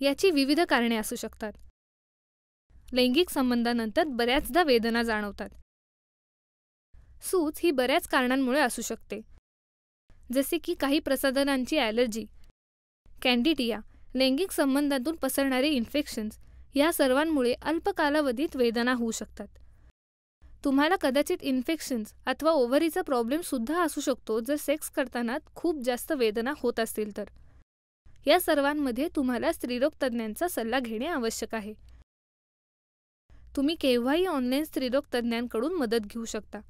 याची विविध कारणे असू शकतात. लैंगिक संबंधानंतर बऱ्याचदा वेदना जाणवतात. सूज ही बऱ्याच कारणांमुळे असू शकते. जसे की काही प्रसाधनांची ॲलर्जी कॅन्डिडिया लैंगिक संबंधातून पसरणारे इन्फेक्शन्स या सर्वांमुळे अल्प कालावधीत वेदना होऊ शकतात. तुम्हाला कदाचित इन्फेक्शन्स अथवा ओव्हरीचा प्रॉब्लेमसुद्धा असू शकतो जर सेक्स करताना खूप जास्त वेदना होत असतील तर. या सर्वांमध्ये तुम्हाला स्त्रीरोग तज्ज्ञांचा सल्ला घेणे आवश्यक आहे. तुम्ही केव्हाही ऑनलाईन स्त्रीरोग तज्ज्ञांकडून मदत घेऊ शकता.